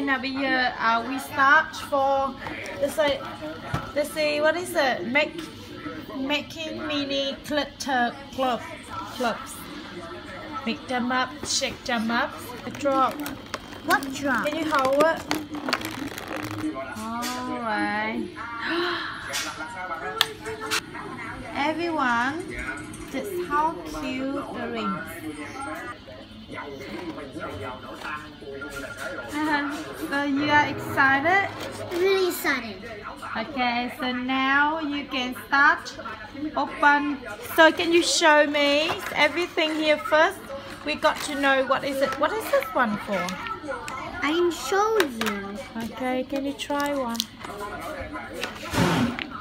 Now bây giờ uh, we start for let's say let's see what is it? Make making mini glitter club clubs. Make them up, shake them up, drop. What drop? Can you hold it? Alright. Everyone, just how cute the rings. Uh-huh. so you are excited? Really excited. Okay, so now you can start open. So can you show me everything here first? We got to know what is it. What is this one for? I can show you. Okay, can you try one?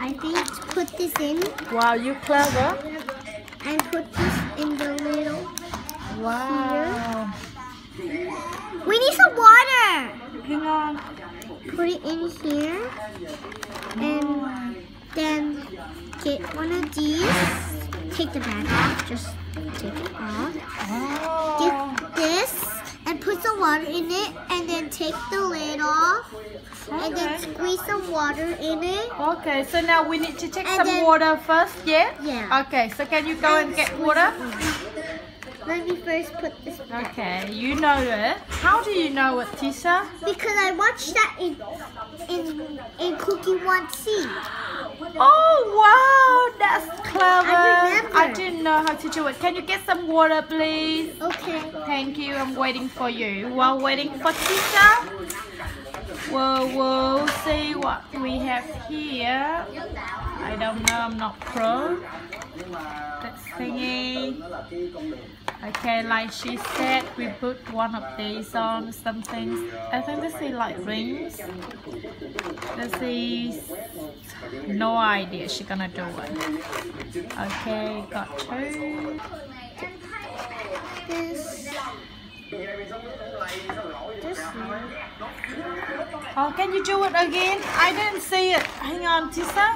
I think put this in Wow, you clever. and put this in the little. Wow. Put it in here and then get one of these. Take the bag off. Just take it off. Get this and put some water in it and then take the lid off and then squeeze some water in it. Okay, so now we need to take And some then- water first, yeah? Yeah. Okay, so can you go and get water? Let me first put this back. Okay, you know it. How do you know it, Tisa? Because I watched that in in in Cookie Swirl C. Oh wow, that's clever. I remember. I didn't know how to do it. Can you get some water, please? Okay. Thank you. I'm waiting for you. While waiting for Tisa, we'll, we'll see what we have here. I don't know. I'm not pro. That thingy. Okay, like she said, we put one of these on some things. I think this is like rings. This is no idea she's gonna do it. Okay, got two. This. This. Oh, can you do it again? I didn't see it. Hang on, Tisa.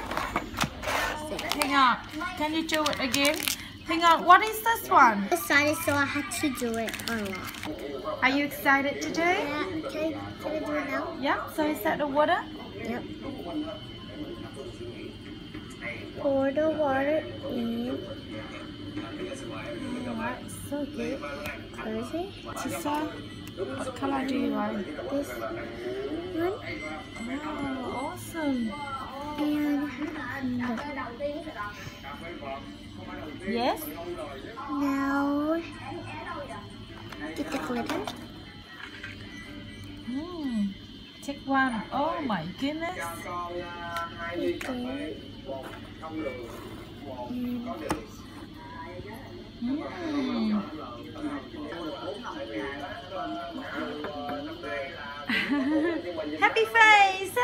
Hang on. Can you do it again? Hang on. What is this one? Decided, so I had to do it a lot. Are you excited to do? it? Yeah. Can I, can I do it now? Yeah. So is that the water? Yep. Pour the water in. Alright, so good. Close it. Tisa, what color do you want? This one. Oh, awesome. Yes. now get the glitter. Hmm. Take one. Oh my goodness. Right there. And Hmm. happy face,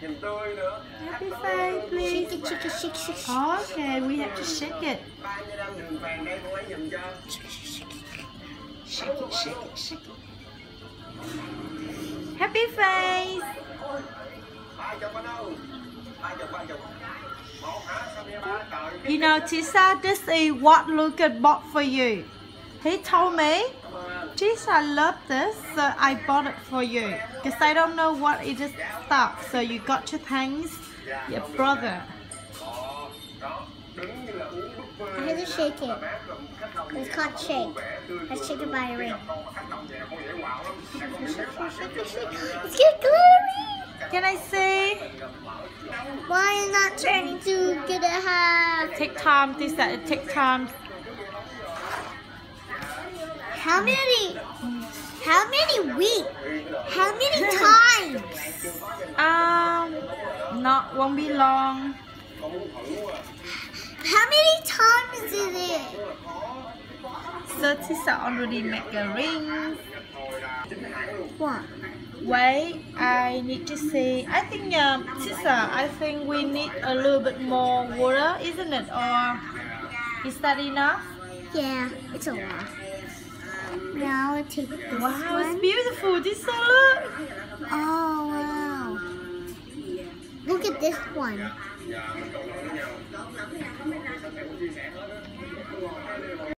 happy face, happy face, please. shake it, shake it, shake, shake, shake. Okay, we have to shake it. Shake it, shake it, shake it. Happy face. You know, Tisa, this is what Lucas bought for you. He told me, Tisa, love this, so I bought it for you. Because I don't know what it is stuff, so you got to thank your brother. I have to shake it. It's called shake. Let's shake it by a ring. It's getting glittery. Can I see? Why not turning to get a half? Take time, Tisa, it take time. How many? How many weeks? How many times? Um, not won't be long. How many times is it? So Tisa already make a ring. What? Wait, I need to see. I think, um, Tisa, I think we need a little bit more water, isn't it? Or is that enough? Yeah, it's a lot. Now I take this Wow, one. it's beautiful. This one, look. Oh, wow. Look at this one.